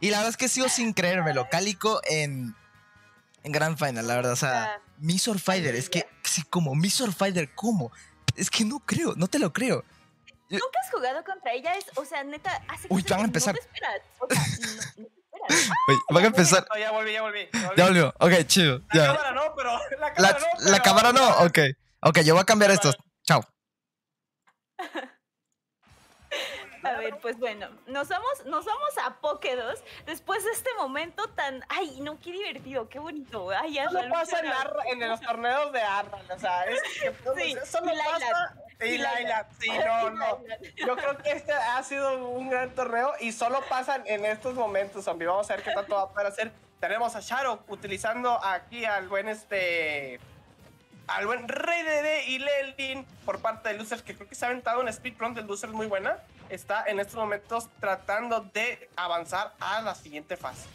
Y la verdad es que sigo sin creérmelo. Cálico en, en Grand Final, la verdad. O sea, Ah. Misor Fighter, es que, sí, como Misor Fighter, ¿cómo? Es que no creo, no te lo creo. Nunca has jugado contra ella, es, o sea, neta, hace Uy, cosas van a que empezar. No te esperas. O sea, no, no te esperas. Oye, van a empezar. No, ya volví, ya volví. Ya volví. Ya volvió. Ok, chido. La Ya. cámara no, pero. La La, cámara no. la pero- cámara no, ok. Ok, yo voy a cambiar esto. Chao. A ver, pues bueno, nos vamos, nos vamos a Pokédos después de este momento tan. Ay, no, qué divertido, qué bonito. Ay, ya Solo pasa en, Arra- en los torneos de Arral, o sea, es que Sí, solo y pasa y. Lylat, sí, no, no. Yo creo que este ha sido un gran torneo y solo pasan en estos momentos, zombie. Vamos a ver qué tanto va a poder hacer. Tenemos a Shadow utilizando aquí al buen este. Al buen Rey de y Lelin por parte de Losers, que creo que se ha aventado una speed run del Losers muy buena. Está en estos momentos tratando de avanzar a la siguiente fase.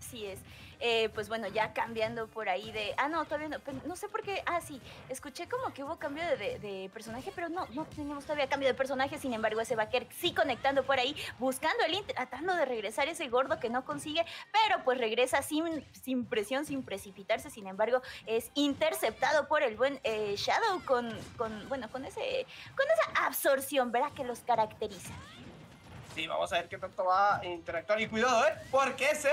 Sí es. Eh, pues bueno, ya cambiando por ahí de. Ah, no, todavía no. no sé por qué. Ah, sí. Escuché como que hubo cambio de, de- personaje, pero no, no tenemos todavía cambio de personaje. Sin embargo, ese Baker sí conectando por ahí, buscando el Inter, tratando de regresar ese gordo que no consigue, pero pues regresa sin, sin presión, sin precipitarse. Sin embargo, es interceptado por el buen eh, Shadow con, con, bueno, con ese, con esa absorción, ¿verdad? Que los caracteriza. Sí, vamos a ver qué tanto va a interactuar. Y cuidado, ¿eh? Porque ese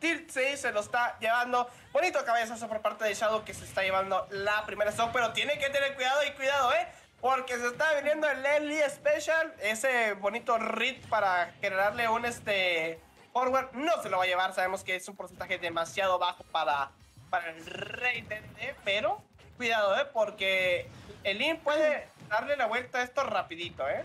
sí se lo está llevando. Bonito cabezazo por parte de Shadow que se está llevando la primera stock. Pero tiene que tener cuidado y cuidado, ¿eh? Porque se está viniendo el Lely Special. Ese bonito read para generarle un este forward. No se lo va a llevar. Sabemos que es un porcentaje demasiado bajo para, para el Rey de Pero cuidado, ¿eh? Porque el In puede darle la vuelta a esto rapidito, ¿eh?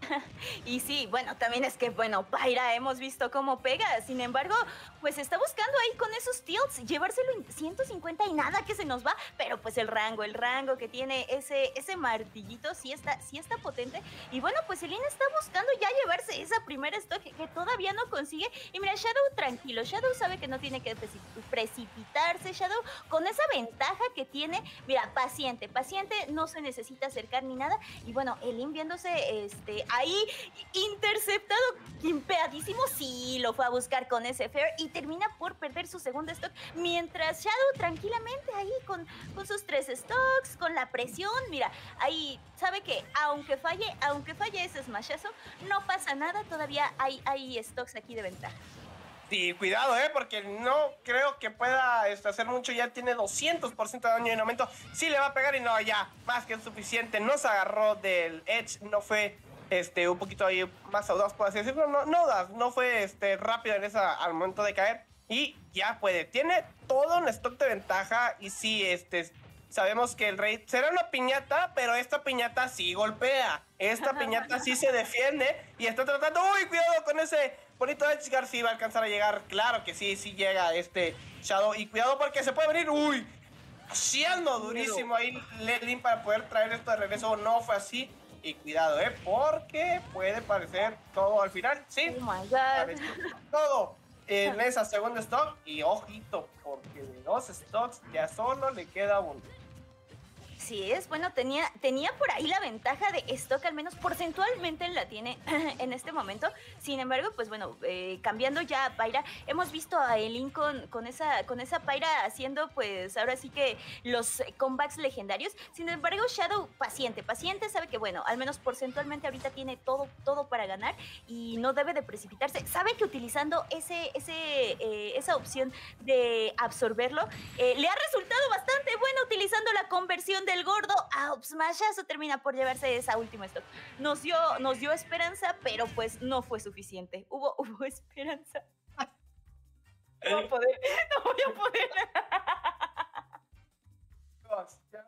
Y sí, bueno, también es que, bueno, Pyra hemos visto cómo pega. Sin embargo, pues está buscando ahí con esos tilts llevárselo en 150 y nada que se nos va. Pero pues el rango, el rango que tiene ese, ese martillito sí está, sí está potente. Y bueno, pues Elina está buscando ya llevarse esa primera stock que todavía no consigue. Y mira, Shadow tranquilo. Shadow sabe que no tiene que preci- precipitarse. Shadow con esa ventaja que tiene, mira, paciente, paciente, no se necesita acercar ni nada. Y bueno, Elin viéndose este, ahí interceptado, quimpeadísimo, sí, lo fue a buscar con ese fair y termina por perder su segundo stock. Mientras Shadow tranquilamente ahí con, con sus tres stocks, con la presión, mira, ahí sabe que aunque falle, aunque falle ese smashazo, no pasa nada, todavía hay, hay stocks aquí de ventaja. Sí, cuidado, ¿eh? Porque no creo que pueda este, hacer mucho. Ya tiene 200% de daño en aumento. Sí le va a pegar y no, ya, más que suficiente. No se agarró del Edge, no fue este, un poquito ahí más audaz, por así decirlo. No, no, no fue este, rápido en esa, al momento de caer. Y ya puede. Tiene todo un stock de ventaja. Y sí, este, sabemos que el rey será una piñata, pero esta piñata sí golpea. Esta piñata sí se defiende y está tratando. ¡Uy, cuidado con ese bonito Edgar! Sí va a alcanzar a llegar. Claro que sí, sí llega este Shadow. Y cuidado porque se puede venir. ¡Uy! Haciendo durísimo ahí Lelin para poder traer esto de regreso. No fue así. Y cuidado, ¿eh? Porque puede parecer todo al final. Sí, Oh my god. pareció todo en esa segunda stock. Y ojito, porque de dos stocks ya solo le queda uno. Sí, es bueno, tenía, tenía por ahí la ventaja de stock, al menos porcentualmente la tiene en este momento. Sin embargo, pues bueno, eh, cambiando ya a Pyra, hemos visto a Elin con, con, esa, con esa Pyra haciendo, pues ahora sí que los comebacks legendarios. Sin embargo, Shadow, paciente, paciente, sabe que bueno, al menos porcentualmente ahorita tiene todo, todo para ganar y no debe de precipitarse. Sabe que utilizando ese, ese, eh, esa opción de absorberlo, eh, le ha resultado bastante bueno utilizando la conversión del gordo a Smashazo termina por llevarse esa última stock. Nos dio, nos dio esperanza, pero pues no fue suficiente. Hubo, hubo esperanza. No voy a poder, no voy a poder. Amigos, ya,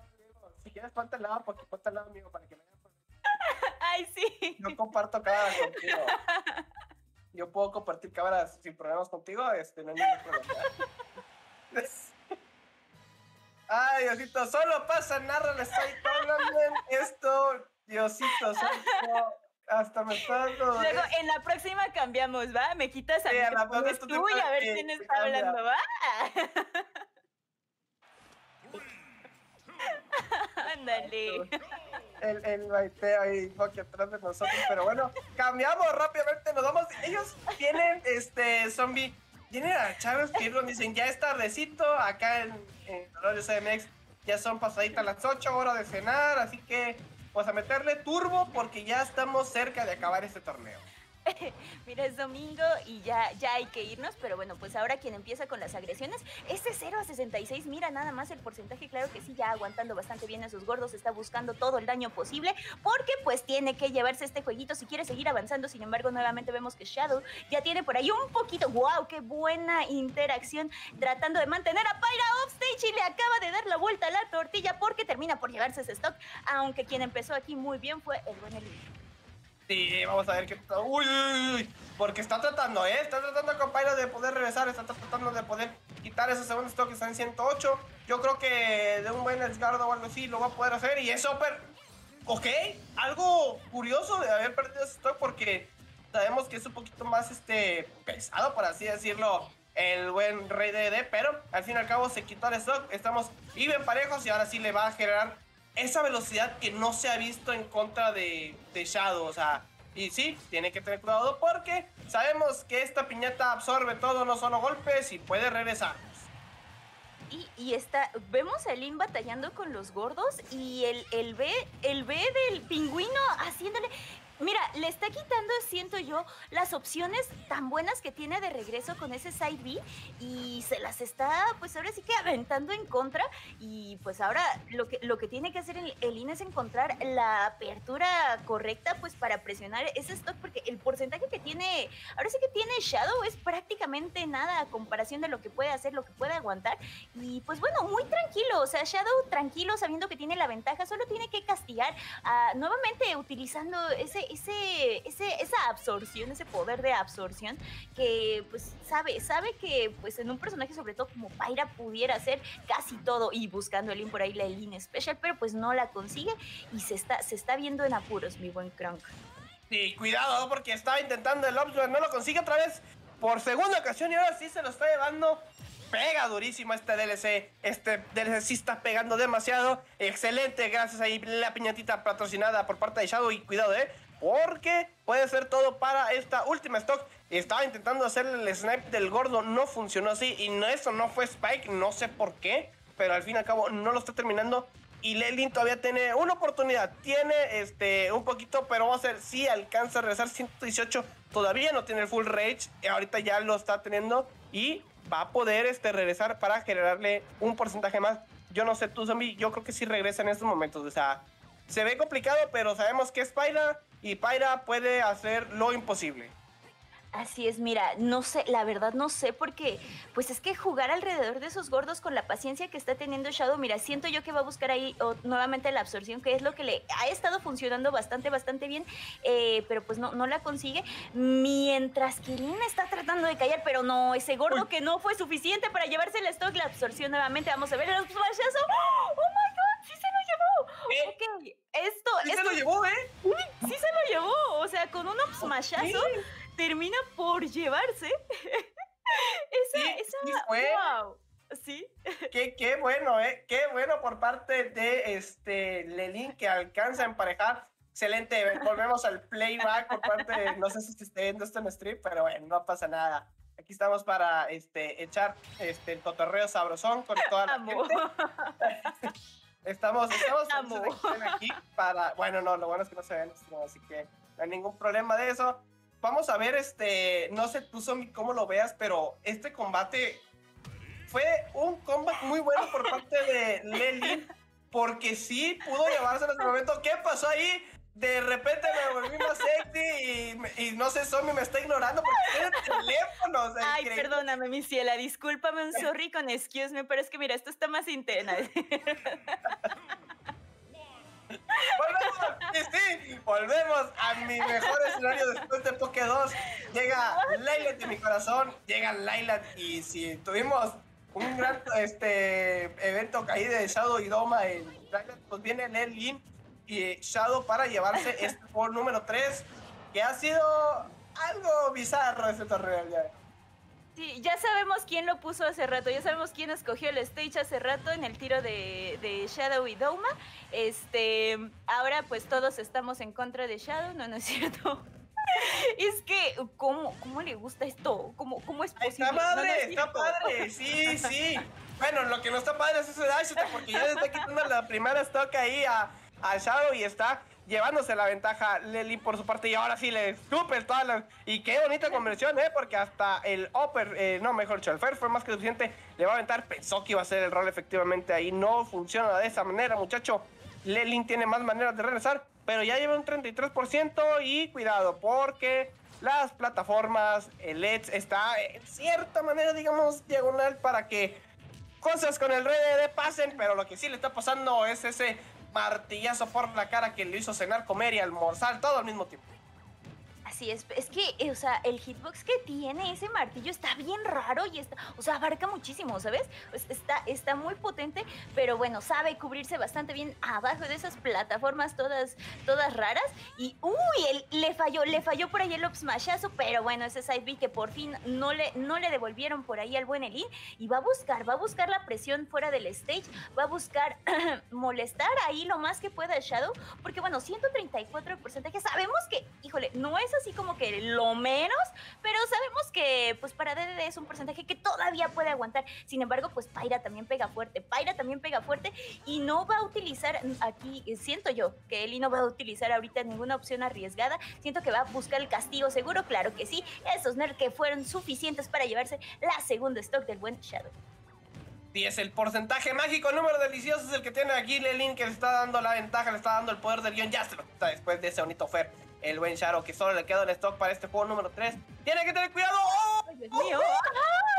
Si quieres, ponte al lado, porque ponte al lado, amigo, para que me vean. Ay, sí. Yo comparto cámaras contigo. Yo puedo compartir cámaras sin problemas contigo, este, no hay ningún problema. Ay, Diosito, solo pasa, narra, le estoy hablando en esto. Diosito, santo, hasta me está dando. Luego en la próxima cambiamos, ¿va? Me quitas a Sí, mí, a la te pones tú tú te y a ver quién está cambia. hablando, ¿va? Ándale. el, el baiteo ahí aquí atrás de nosotros. Pero bueno, cambiamos rápidamente, nos vamos. Ellos tienen este zombie. A Chávez que dicen ya es tardecito acá en, en Dolores MX. Ya son pasaditas las 8 horas de cenar, así que pues a meterle turbo porque ya estamos cerca de acabar este torneo. Mira, es domingo y ya, ya hay que irnos, pero bueno, pues ahora quien empieza con las agresiones, este 0 a 66, mira nada más el porcentaje, claro que sí, ya aguantando bastante bien a sus gordos, está buscando todo el daño posible, porque pues tiene que llevarse este jueguito si quiere seguir avanzando, sin embargo, nuevamente vemos que Shadow ya tiene por ahí un poquito, wow, qué buena interacción, tratando de mantener a Pyra offstage y le acaba de dar la vuelta a la tortilla porque termina por llevarse ese stock, aunque quien empezó aquí muy bien fue el buen Elite. Sí, vamos a ver qué. Uy, uy, uy. Porque está tratando, ¿eh? Está tratando con Pyro de poder regresar. Está tratando de poder quitar ese segundo stock que está en 108. Yo creo que de un buen Esgardo o algo así lo va a poder hacer. Y es súper. Ok, algo curioso de haber perdido ese stock porque sabemos que es un poquito más este pesado, por así decirlo, el buen Rey de ED. Pero al fin y al cabo se quitó el stock. Estamos bien parejos y ahora sí le va a generar esa velocidad que no se ha visto en contra de, de Shadow. O sea, y sí, tiene que tener cuidado porque sabemos que esta piñata absorbe todo, no solo golpes y puede regresar. Y, está, vemos a Lin batallando con los gordos y el, el B, el B del pingüino haciéndole, Mira, le está quitando, siento yo, las opciones tan buenas que tiene de regreso con ese side B y se las está, pues ahora sí que aventando en contra. Y pues ahora lo que, lo que tiene que hacer el, el IN es encontrar la apertura correcta, pues para presionar ese stock, porque el porcentaje que tiene, ahora sí que tiene Shadow es prácticamente nada a comparación de lo que puede hacer, lo que puede aguantar. Y pues bueno, muy tranquilo, o sea, Shadow tranquilo, sabiendo que tiene la ventaja, solo tiene que castigar, nuevamente utilizando ese ese, ese, esa absorción, ese poder de absorción que pues sabe, sabe que pues en un personaje sobre todo como Pyra pudiera hacer casi todo y buscando el por ahí la línea special, pero pues no la consigue y se está, se está viendo en apuros, mi buen Kronk. Sí, cuidado porque estaba intentando el Upswing, no lo consigue otra vez por segunda ocasión y ahora sí se lo está llevando pega durísimo este DLC. Este DLC sí está pegando demasiado. Excelente, gracias ahí la piñatita patrocinada por parte de Shadow. Y cuidado, eh. Porque puede ser todo para esta última stock. Estaba intentando hacer el snipe del gordo, no funcionó así. Y no, eso no fue Spike, no sé por qué. Pero al fin y al cabo no lo está terminando. Y Lelin todavía tiene una oportunidad. Tiene este un poquito, pero va a ser si alcanza a regresar 118. Todavía no tiene el full rage. Y ahorita ya lo está teniendo. Y va a poder este, regresar para generarle un porcentaje más. Yo no sé tú, zombie. Yo creo que sí regresa en estos momentos. O sea, se ve complicado, pero sabemos que es Pyra y Pyra puede hacer lo imposible. Así es, mira, no sé, la verdad no sé porque, pues es que jugar alrededor de esos gordos con la paciencia que está teniendo Shadow, mira, siento yo que va a buscar ahí nuevamente la absorción, que es lo que le ha estado funcionando bastante, bastante bien, eh, pero pues no, no la consigue, mientras que Lin está tratando de callar, pero no, ese gordo Uy. que no fue suficiente para llevarse el stock, la absorción nuevamente, vamos a ver el flashazo, ¡oh my god! ¡Sí se lo llevó! ¿Eh? Ok, esto... Sí esto, se lo llevó, ¿eh? Sí se lo llevó, o sea, con un smashazo... Sí termina por llevarse esa, sí, esa, sí fue. wow, sí. Qué, qué bueno, eh, qué bueno por parte de este Lelin que alcanza a emparejar. Excelente, volvemos al playback por parte de, no sé si se esté viendo esto en stream, pero bueno, no pasa nada. Aquí estamos para este, echar este, el cotorreo sabrosón con toda la Amo. gente. Estamos, estamos aquí para. Bueno, no, lo bueno es que no se ven, así que no hay ningún problema de eso. Vamos a ver, este, no sé tú, Zombie, cómo lo veas, pero este combate fue un combate muy bueno por parte de Lelin, porque sí pudo llevarse en este momento. ¿Qué pasó ahí? De repente me volví más sexy y, y no sé, Zombie me está ignorando porque tiene teléfono. O sea, Ay, increíble. perdóname, mi ciela, discúlpame un sorry con excuse me, pero es que mira, esto está más interna. Volvemos, sí, sí, volvemos a mi mejor escenario después de Poké 2. Llega Layla de mi corazón, llega Layla y si tuvimos un gran este, evento ahí de Shadow y Doma en Layla, pues viene Lelin y Shadow para llevarse este por número 3, que ha sido algo bizarro este torneo ya. Sí, ya sabemos quién lo puso hace rato, ya sabemos quién escogió el stage hace rato en el tiro de, de Shadow y Doma. Este, ahora pues todos estamos en contra de Shadow, no, no es cierto. Es que, ¿cómo, cómo le gusta esto? ¿Cómo, cómo es posible? Está No, no padre, es está padre, sí, sí. Bueno, lo que no está padre es ese dash, porque ya le está quitando la primera stock ahí a, a Shadow y está llevándose la ventaja Lely por su parte. Y ahora sí le escupe todas las... Y qué bonita conversión, ¿eh? Porque hasta el upper, eh, no, mejor dicho, fue más que suficiente, le va a aventar, pensó que iba a ser el rol efectivamente ahí, no funciona de esa manera, muchacho. Lelin tiene más maneras de regresar, pero ya lleva un 33% y cuidado, porque las plataformas, el Edge está en cierta manera, digamos, diagonal para que cosas con el RDD pasen, pero lo que sí le está pasando es ese martillazo por la cara que le hizo cenar, comer y almorzar todo al mismo tiempo. Así es, que, eh, o sea, el hitbox que tiene ese martillo está bien raro y está, o sea, abarca muchísimo, ¿sabes? Pues está, está muy potente, pero bueno, sabe cubrirse bastante bien abajo de esas plataformas todas, todas raras. Y, uy, él, le falló, le falló por ahí el up smashazo, pero bueno, ese side B que por fin no le, no le devolvieron por ahí al buen Elin y va a buscar, va a buscar la presión fuera del stage, va a buscar molestar ahí lo más que pueda a Shadow, porque bueno, 134 de porcentaje, sabemos que, híjole, no es así como que lo menos, pero sabemos que pues para DDD es un porcentaje que todavía puede aguantar. Sin embargo, pues Pyra también pega fuerte, Pyra también pega fuerte y no va a utilizar aquí, eh, siento yo que Eli no va a utilizar ahorita ninguna opción arriesgada, siento que va a buscar el castigo seguro, claro que sí, esos nerfs que fueron suficientes para llevarse la segunda stock del buen Shadow. Y es el porcentaje mágico, número delicioso es el que tiene aquí Lelin, que le está dando la ventaja, le está dando el poder del guion. Ya se lo quita después de ese bonito Fer. El buen Shadow, que solo le queda en stock para este juego número 3. Tiene que tener cuidado. ¡Oh! ¡Ay, Dios mío!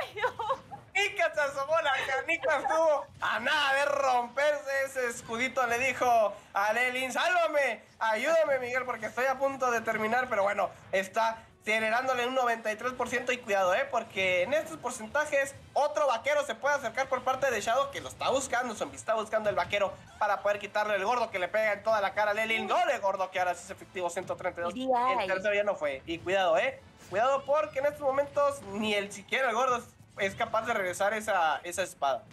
¡Ay, oh! Nica se asomó la canica, estuvo a nada de romperse ese escudito. Le dijo a Lelin: Sálvame, ayúdame, Miguel, porque estoy a punto de terminar. Pero bueno, está generándole un 93% y cuidado, ¿eh? Porque en estos porcentajes otro vaquero se puede acercar por parte de Shadow que lo está buscando, Zombie está buscando el vaquero para poder quitarle el gordo que le pega en toda la cara a Lelin. Doble gordo que ahora sí es efectivo 132. Ay. El tercero ya no fue. Y cuidado, ¿eh? Cuidado porque en estos momentos ni el siquiera el gordo es- es capaz de regresar esa, esa espada.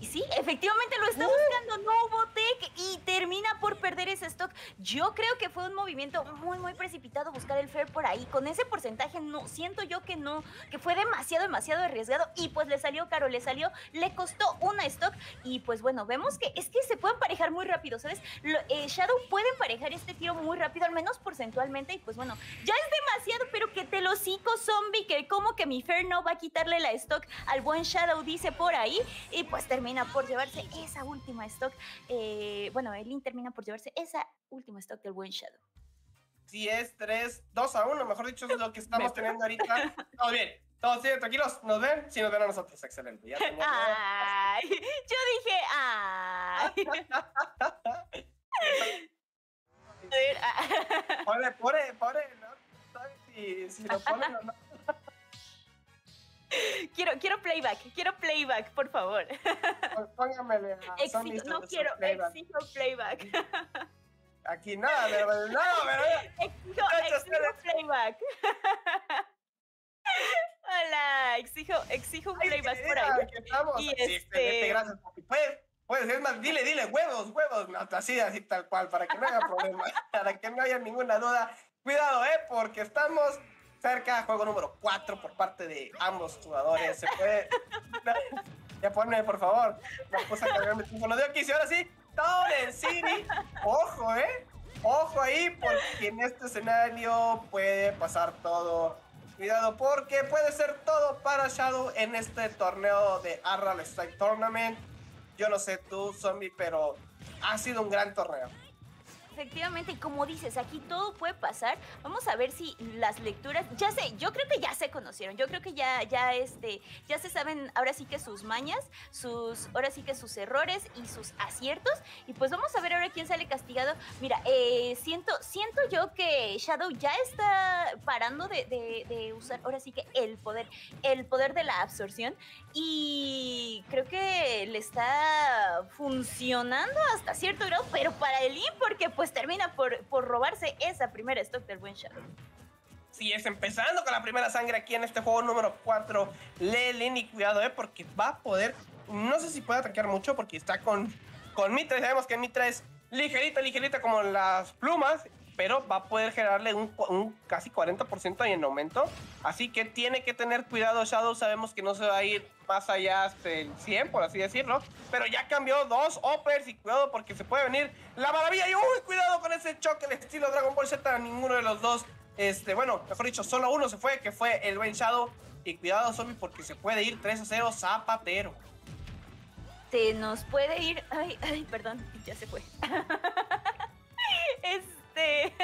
Y sí, efectivamente lo está buscando, no hubo tech y termina por perder ese stock. Yo creo que fue un movimiento muy, muy precipitado buscar el fair por ahí. Con ese porcentaje, no, siento yo que no, que fue demasiado, demasiado arriesgado y pues le salió caro, le salió, le costó una stock y pues bueno, vemos que es que se pueden parejar muy rápido, ¿sabes? Lo- eh, Shadow puede emparejar este tiro muy rápido, al menos porcentualmente y pues bueno, ya es demasiado, pero que te lo cico zombie, que como que mi fair no va a quitarle la stock al buen Shadow, dice por ahí y pues termina por llevarse esa última stock. eh, bueno, Elin termina por llevarse esa última stock del buen Shadow. Si es 3, 2 a 1, mejor dicho, es lo que estamos teniendo ahorita. Todo bien, todos bien, tranquilos, ¿nos ven? Sí, nos ven a nosotros, excelente. Ya Ay, yo dije, ay. A ver, ah. Pobre, pobre, pobre, ¿no? ¿Sabes si, si lo ponen o no? quiero, quiero playback, quiero playback, por favor. Pues Póngamele Exijo, no quiero, playback. exijo playback. Aquí nada, pero no, pero Exijo, exijo playback. Hola, exijo, exijo un Ay, playback por ahí. Y este- gracias. Puedes, puedes, es más, dile, dile, huevos, huevos, no, así, así tal cual, para que no haya problema, para que no haya ninguna duda. Cuidado, eh, porque estamos cerca, juego número 4 por parte de ambos jugadores. Se puede. Ya ponme, por favor. Me puse a cargarme el teléfono de aquí. Y ahora sí, Town en City. Ojo, eh. Ojo ahí, porque en este escenario puede pasar todo. Cuidado, porque puede ser todo para Shadow en este torneo de Arral Strike Tournament. Yo no sé tú, zombie, pero ha sido un gran torneo. Efectivamente, y como dices, aquí todo puede pasar. Vamos a ver si las lecturas, ya sé, yo creo que ya se conocieron, yo creo que ya, ya, este, ya se saben ahora sí que sus mañas, sus, ahora sí que sus errores y sus aciertos. Y pues vamos a ver ahora quién sale castigado. Mira, eh, siento, siento yo que Shadow ya está parando de, de- de usar ahora sí que el poder, el poder de la absorción. Y creo que le está funcionando hasta cierto grado, pero para el IN, porque pues termina por, por robarse esa primera stock del buen Shadow. Así es, empezando con la primera sangre aquí en este juego número 4. Lelin y cuidado, eh, porque va a poder. No sé si puede atacar mucho porque está con, con Mitra. Sabemos que Mitra es ligerita, ligerita como las plumas pero va a poder generarle un, un casi 40% en aumento. Así que tiene que tener cuidado Shadow. Sabemos que no se va a ir más allá hasta el 100, por así decirlo. Pero ya cambió dos Oppers y cuidado porque se puede venir la maravilla. Y uy, cuidado con ese choque el estilo Dragon Ball Z. Ninguno de los dos, este, bueno, mejor dicho, solo uno se fue, que fue el buen Shadow. Y cuidado, Zombie, porque se puede ir 3 a 0 Zapatero. Se nos puede ir. Ay, ay, perdón, ya se fue. es este,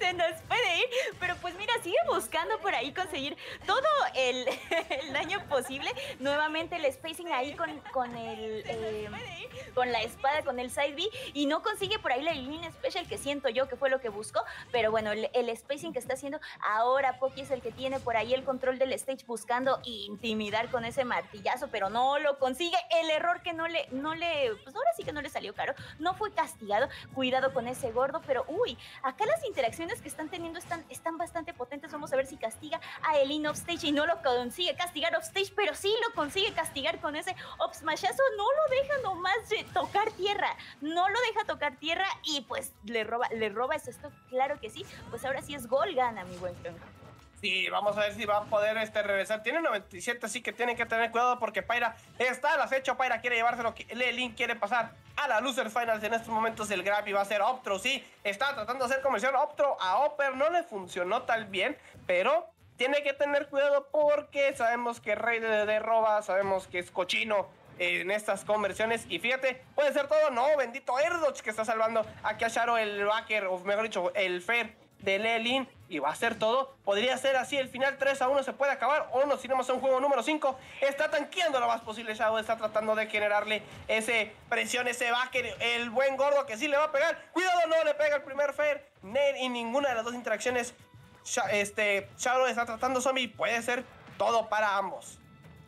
se nos puede ir, pero pues mira, sigue buscando por ahí conseguir todo el, daño posible. Nuevamente el spacing ahí con, con el em, con la espada, con el side B, y no consigue por ahí la línea special que siento yo que fue lo que buscó, pero bueno, el, spacing que está haciendo ahora Poki es el que tiene por ahí el control del stage buscando intimidar con ese martillazo, pero no lo consigue. El error que no le, no le, pues ahora sí que no le salió caro, no fue castigado. Cuidado con ese gordo, pero uy, acá las interacciones que están teniendo están, están bastante potentes. Vamos a ver si castiga a Elin offstage y no lo consigue castigar offstage, pero sí lo consigue castigar con ese up smashazo. No lo deja nomás tocar tierra, no lo deja tocar tierra y pues le roba, le roba ese stock. Claro que sí, pues ahora sí es gol gana, mi buen. Sí, vamos a ver si va a poder este, regresar. Tiene 97, así que tienen que tener cuidado porque Pyra está al acecho. Pyra quiere llevárselo. Lelin quiere pasar a la Loser Finals. En estos momentos el grab va a ser Optro. Sí, está tratando de hacer comercial Optro a Opper. No le funcionó tal bien, pero tiene que tener cuidado porque sabemos que Rey de, de Roba, sabemos que es cochino en estas conversiones. Y fíjate, puede ser todo. No, bendito Erdoch que está salvando a Sharo el backer, o mejor dicho, el Fer de Lelin y va a ser todo. Podría ser así, el final 3 a 1 se puede acabar o no, si no un juego número 5. Está tanqueando lo más posible Shadow, está tratando de generarle ese presión, ese backer, el buen gordo que sí le va a pegar. Cuidado, no le pega el primer Fair. Y ninguna de las dos interacciones. Este, Shadow está tratando zombie, puede ser todo para ambos.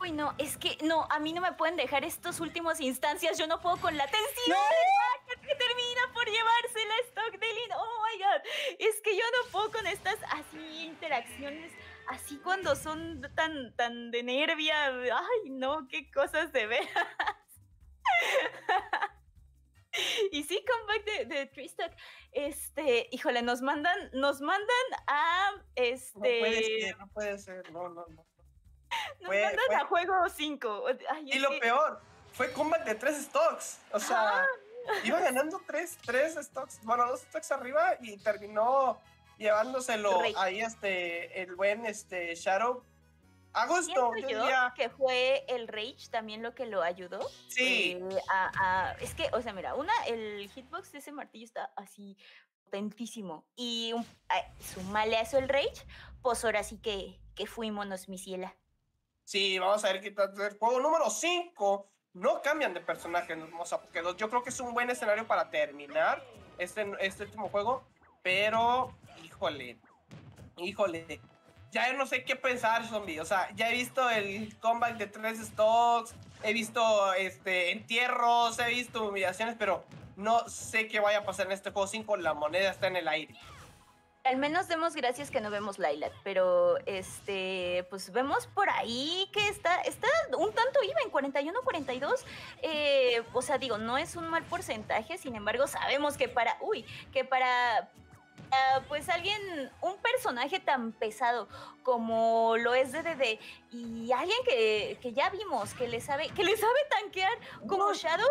Uy, no, es que no, a mí no me pueden dejar estos últimos instancias. Yo no puedo con la tensión ¡No! que termina por llevarse la stock de Lin. Oh my god, es que yo no puedo con estas así interacciones. Así cuando son tan, tan de nervia. Ay, no, qué cosas de veras. Y sí, comeback de, de Tristock. Este, híjole, nos mandan, nos mandan a este. No puede ser, no puede ser, no, no, no. Nos mandan a juego 5. Y lo peor, fue combat de tres stocks. O sea, iba ganando tres, tres stocks, bueno, dos stocks arriba y terminó llevándoselo ahí este, el buen este, Shadow. Agosto, yo, diría... que fue el Rage también lo que lo ayudó. Sí. Eh, es que, o sea, mira, una, el hitbox de ese martillo está así potentísimo. Y un, sumale a eso el Rage, pues ahora sí que, que fuimos, mi ciela. Sí, vamos a ver qué tal. El juego número 5 no cambian de personaje, hermosa, porque yo creo que es un buen escenario para terminar este, este último juego, pero híjole, híjole, ya no sé qué pensar, zombie. O sea, ya he visto el comeback de tres stocks, he visto este, entierros, he visto humillaciones, pero no sé qué vaya a pasar en este juego 5. La moneda está en el aire. Al menos demos gracias que no vemos Lilac, pero este, pues vemos por ahí que está, está un tanto IVA en 41-42. Eh, o sea, digo, no es un mal porcentaje, sin embargo, sabemos que para, uy, que para, Ah, pues alguien, un personaje tan pesado como lo es DDD y alguien que, ya vimos que le sabe, que le sabe tanquear como Shadow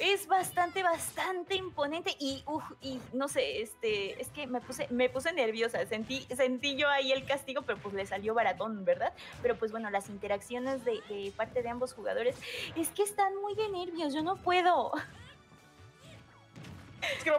es bastante, bastante imponente y, y no sé, este, es que me puse, me puse nerviosa, sentí, sentí yo ahí el castigo, pero pues le salió baratón, ¿verdad? Pero pues bueno, las interacciones de, de parte de ambos jugadores es que están muy de nervios, yo no puedo. Es que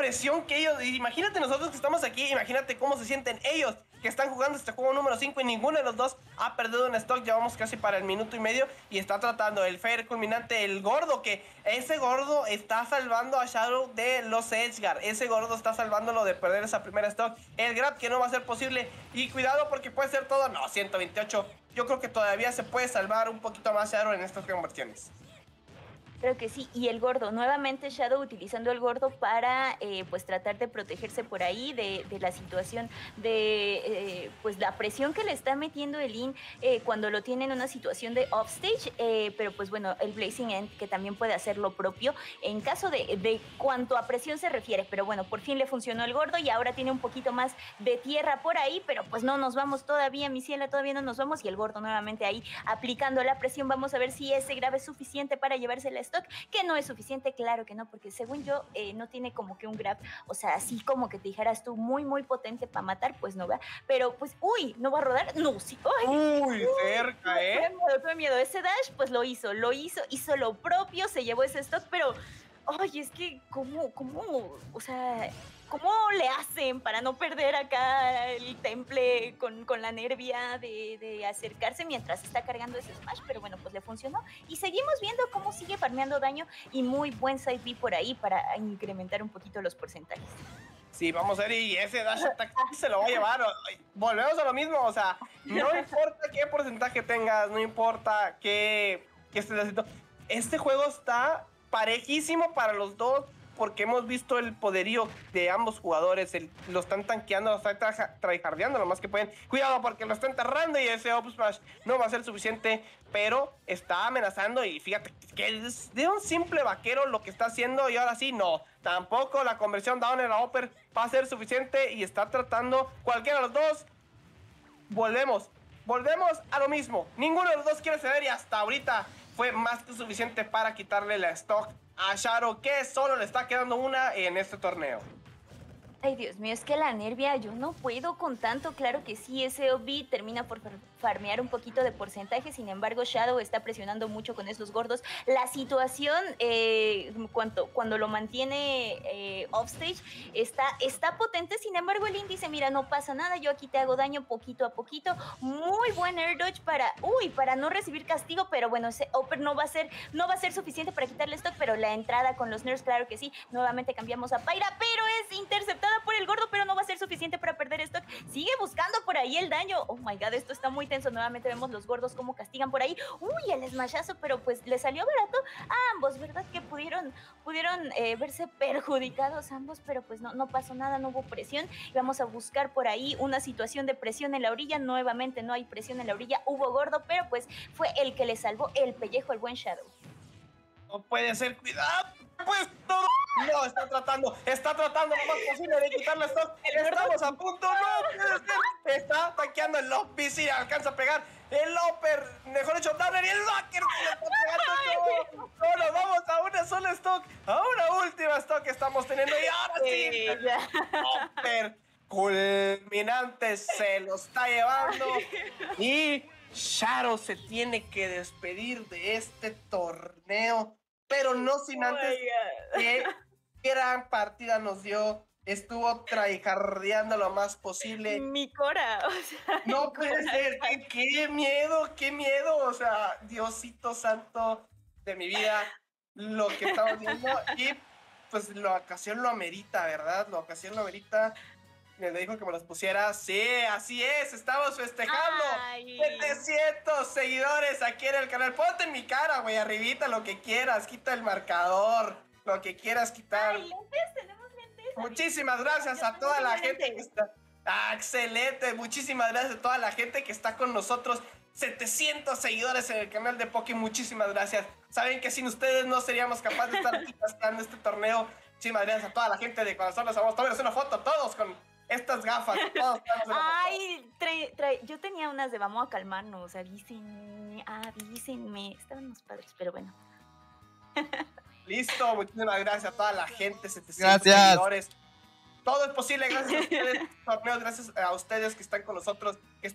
presión que ellos. Imagínate nosotros que estamos aquí, imagínate cómo se sienten ellos que están jugando este juego número 5 y ninguno de los dos ha perdido un stock. Llevamos casi para el minuto y medio y está tratando el fair culminante, el gordo, que ese gordo está salvando a Shadow de los Edgar. Ese gordo está salvándolo de perder esa primera stock. El grab que no va a ser posible. Y cuidado porque puede ser todo. No, 128. Yo creo que todavía se puede salvar un poquito más Shadow en estas conversiones. Creo que sí. Y el gordo, nuevamente Shadow utilizando el gordo para eh, pues tratar de protegerse por ahí de, de la situación de eh, pues la presión que le está metiendo el In eh, cuando lo tiene en una situación de offstage. pero pues bueno, el Blazing End que también puede hacer lo propio en caso de, de cuanto a presión se refiere. Pero bueno, por fin le funcionó el gordo y ahora tiene un poquito más de tierra por ahí, pero pues no nos vamos todavía, mi ciela, todavía no nos vamos. Y el gordo nuevamente ahí aplicando la presión. Vamos a ver si ese grave es suficiente para llevarse la stock, que no es suficiente, claro que no, porque según yo eh, no tiene como que un grab, o sea, así como que te dijeras tú muy, muy potente para matar, pues no va. Pero pues, uy, ¿no va a rodar? No, sí. uy, cerca, ¿eh? Tuve miedo, tuve miedo. Ese dash, pues lo hizo, lo hizo, hizo lo propio, se llevó ese stock, pero Oye, es que, ¿cómo, cómo, o sea, cómo le hacen para no perder acá el temple con, con la nervia de, de, acercarse mientras está cargando ese smash? Pero bueno, pues le funcionó. Y seguimos viendo cómo sigue farmeando daño y muy buen side B por ahí para incrementar un poquito los porcentajes. Sí, vamos a ver, y ese dash attack se lo va a llevar. Volvemos a lo mismo, o sea, no importa qué porcentaje tengas, no importa qué, qué estés haciendo. Este juego está parejísimo para los dos porque hemos visto el poderío de ambos jugadores. lo están tanqueando, lo están tryhardeando lo más que pueden. Cuidado porque lo está enterrando y ese Up Smash no va a ser suficiente. Pero está amenazando y fíjate que es de un simple vaquero lo que está haciendo y ahora sí no. Tampoco la conversión down en la upper va a ser suficiente y está tratando cualquiera de los dos. Volvemos, volvemos a lo mismo. Ninguno de los dos quiere ceder y hasta ahorita fue más que suficiente para quitarle la stock a Sharo, que solo le está quedando una en este torneo. Ay, Dios mío, es que la nervia, yo no puedo con tanto. Claro que sí, ese OB termina por farmear un poquito de porcentaje, sin embargo, Shadow está presionando mucho con esos gordos. La situación, eh, cuando, cuando lo mantiene eh, offstage, está, está potente, sin embargo, el índice, mira, no pasa nada, yo aquí te hago daño poquito a poquito. Muy buen air dodge para, uy, para no recibir castigo, pero bueno, ese upper no va a ser, no va a ser suficiente para quitarle stock, pero la entrada con los nerfs, claro que sí. Nuevamente cambiamos a Pyra, pero es interceptada por el gordo, pero no va a ser suficiente para perder stock. Sigue buscando por ahí el daño. Oh my god, esto está muy Nuevamente vemos los gordos como castigan por ahí. Uy, el smashazo, pero pues le salió barato a ambos, ¿verdad? Que pudieron, pudieron eh, verse perjudicados ambos, pero pues no, no pasó nada, no hubo presión. Vamos a buscar por ahí una situación de presión en la orilla. Nuevamente no hay presión en la orilla. Hubo gordo, pero pues fue el que le salvó el pellejo al buen Shadow. No puede ser, cuidado. Pues todo. No, está tratando, está tratando lo más posible de quitarle stock. Estamos a punto, no puede ser. Está tanqueando el Loppi, sí, alcanza a pegar. El Loper, mejor dicho, Tanner y el Locker está pegando todo. No, vamos a una sola stock, a una última stock que estamos teniendo. Y ahora sí, Loper culminante se lo está llevando. Y Shadow se tiene que despedir de este torneo pero no sin oh antes que gran partida nos dio. Estuvo tryhardeando lo más posible. Mi cora, o sea, No puede ser, qué, miedo, qué miedo. O sea, Diosito santo de mi vida, lo que estamos viendo. Y pues la ocasión lo amerita, ¿verdad? La ocasión lo amerita me dijo que me los pusiera. Sí, así es, estamos festejando. 700 seguidores aquí en el canal. Ponte en mi cara, güey, arribita lo que quieras. Quita el marcador, lo que quieras quitar. Ay, lentes, tenemos lentes. Muchísimas gracias a toda la gente que está. Ah, excelente, muchísimas gracias a toda la gente que está con nosotros. 700 seguidores en el canal de Poki, muchísimas gracias. Saben que sin ustedes no seríamos capaces de estar aquí en este torneo. Muchísimas gracias a toda la gente de corazón. Nos vamos a tomar una foto todos con estas gafas. Ay, yo tenía unas de vamos a calmarnos, avísenme, avísenme. Estaban los padres, pero bueno. Listo, muchísimas gracias a toda la gente, 700 seguidores. Todo es posible gracias a ustedes, torneos, gracias a ustedes que están con nosotros, que